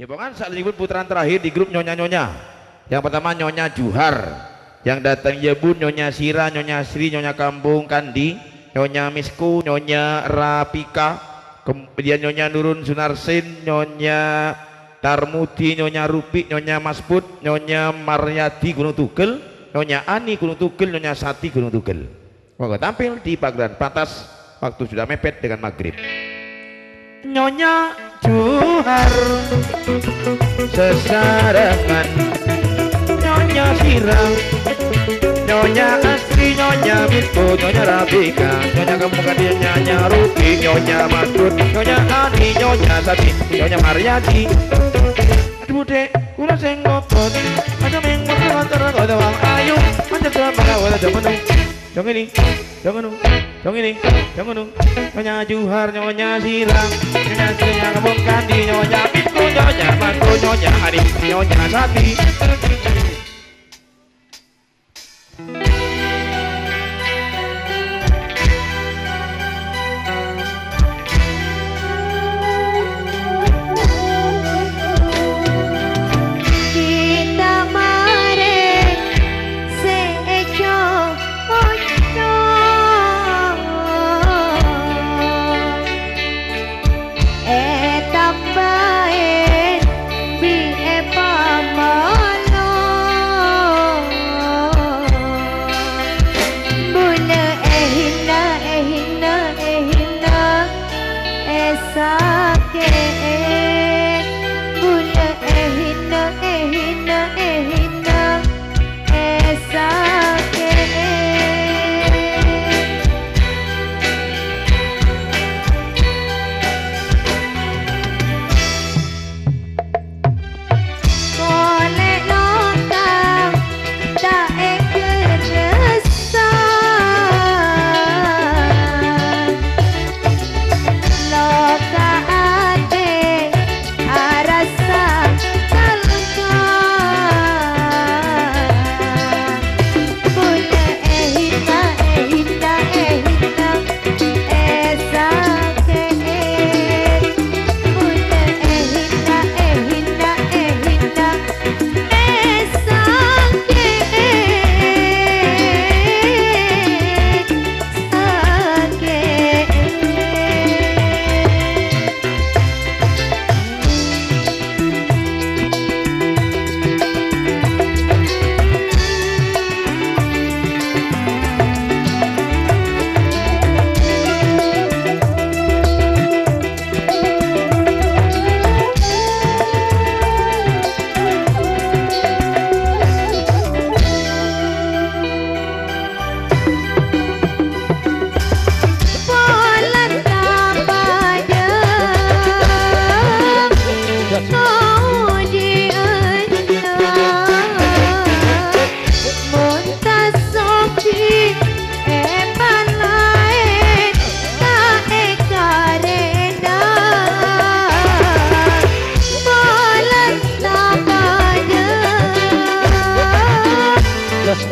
Cebongan saat disebut putaran terakhir di grup nyonya-nyonya. Yang pertama nyonya Juhar, yang datang Yebun nyonya Sira, nyonya Sri, nyonya Kampung Kandi, nyonya Misku, nyonya Rapika, kemudian nyonya Nurun Sunarsin, nyonya Tarmudi, nyonya Rupi, nyonya Masbud, nyonya Maryadi Gunung Tugel, nyonya Ani Gunung Tugel, nyonya Sati Gunung Tugel. Moga tampil di pagelaran pantas waktu sudah mepet dengan maghrib. Nyonya Juhar sesarangan Nyonya Sirang Nyonya Astri, Nyonya Miko, Nyonya Rabika Nyonya Kampung Nyonya Ruki, Nyonya Masud Nyonya Ani, Nyonya Sati, Nyonya Mariati Aduh dek, kula sing ngopot Aja mengkot lantar kota wang ayu Aja sama aja menung Jong ini, jong anu, jong ini, jong anu Nyonya Juhar, Nyonya Sirang. Nyonya Nyonya Kampung Kandi Nyonya Miko, Nyonya Masud, Nyonya Ani, Nyonya Sati sakit.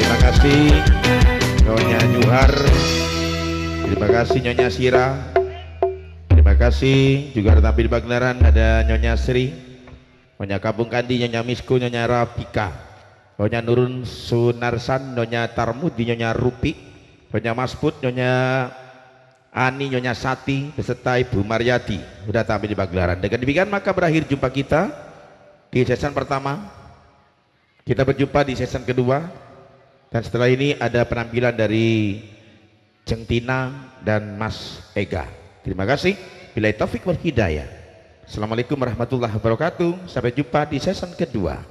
Terima kasih Nyonya Juhar. Terima kasih Nyonya Sira. Terima kasih juga tampil di pagelaran ada Nyonya Sri, Nyonya Kampung Kandi, Nyonya Misko, Nyonya Rafika, Nyonya Nurun Sunarsan, Nyonya Tarmudi, Nyonya Rupi, Nyonya Masput, Nyonya Ani, Nyonya Sati, beserta Ibu Maryati sudah tampil di pagelaran. Dengan demikian maka berakhir jumpa kita di season pertama. Kita berjumpa di season kedua dan setelah ini ada penampilan dari Jeng Tina dan Mas Ega. Terima kasih. Bila taufik wal hidayah. Assalamualaikum warahmatullahi wabarakatuh. Sampai jumpa di season kedua.